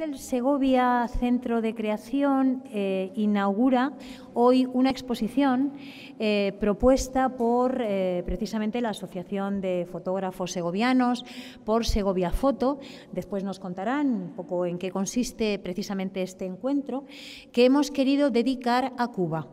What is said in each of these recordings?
cárcel Segovia Centro de Creación eh, inaugura hoy una exposición eh, propuesta por eh, precisamente la Asociación de Fotógrafos Segovianos, por Segovia Foto. Después nos contarán un poco en qué consiste precisamente este encuentro que hemos querido dedicar a Cuba.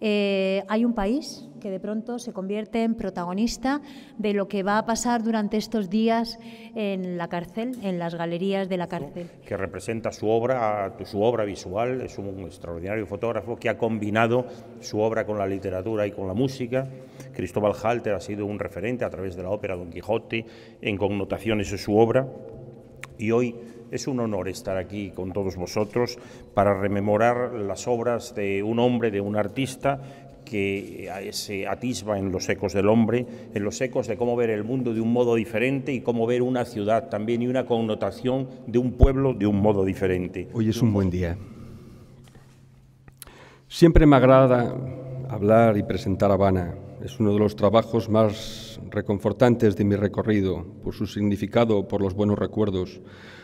hay un país que de pronto se convierte en protagonista de lo que va a pasar durante estos días en la cárcel, en las galerías de la cárcel. Que representa su obra, su obra visual, es un extraordinario fotógrafo que ha combinado su obra con la literatura y con la música. Cristóbal Halter ha sido un referente a través de la ópera Don Quijote en connotaciones de su obra y hoy es un honor estar aquí con todos vosotros para rememorar las obras de un hombre, de un artista que se atisba en los ecos del hombre, en los ecos de cómo ver el mundo de un modo diferente y cómo ver una ciudad también y una connotación de un pueblo de un modo diferente. Hoy es un buen día. Siempre me agrada hablar y presentar Habana. Es uno de los trabajos más reconfortantes de mi recorrido, por su significado, por los buenos recuerdos,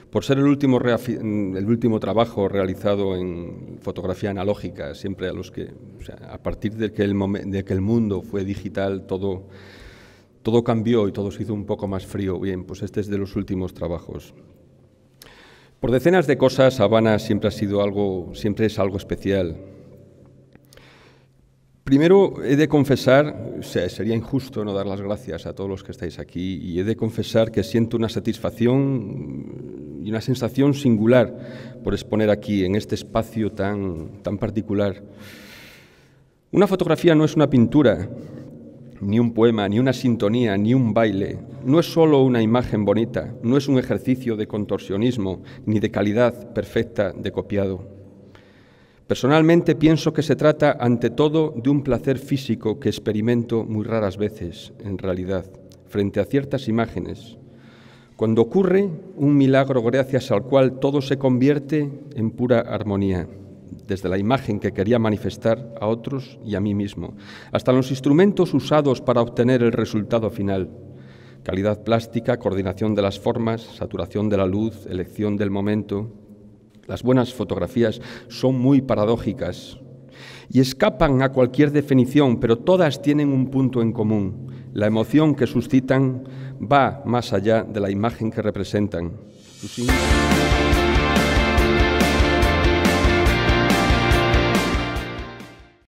por ser el último, el último trabajo realizado en fotografía analógica, siempre a los que, a partir de que, el de que el mundo fue digital, todo, todo cambió y todo se hizo un poco más frío. Bien, pues este es de los últimos trabajos. Por decenas de cosas, Habana siempre ha sido algo, siempre es algo especial. Primero he de confesar, sería injusto no dar las gracias a todos los que estáis aquí, y he de confesar que siento una satisfacción y una sensación singular por exponer aquí, en este espacio tan, tan particular. Una fotografía no es una pintura, ni un poema, ni una sintonía, ni un baile. No es solo una imagen bonita, no es un ejercicio de contorsionismo, ni de calidad perfecta de copiado. Personalmente pienso que se trata ante todo de un placer físico que experimento muy raras veces, en realidad, frente a ciertas imágenes. Cuando ocurre un milagro gracias al cual todo se convierte en pura armonía, desde la imagen que quería manifestar a otros y a mí mismo, hasta los instrumentos usados para obtener el resultado final. Calidad plástica, coordinación de las formas, saturación de la luz, elección del momento, las buenas fotografías son muy paradójicas y escapan a cualquier definición, pero todas tienen un punto en común. La emoción que suscitan va más allá de la imagen que representan.